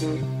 Bye.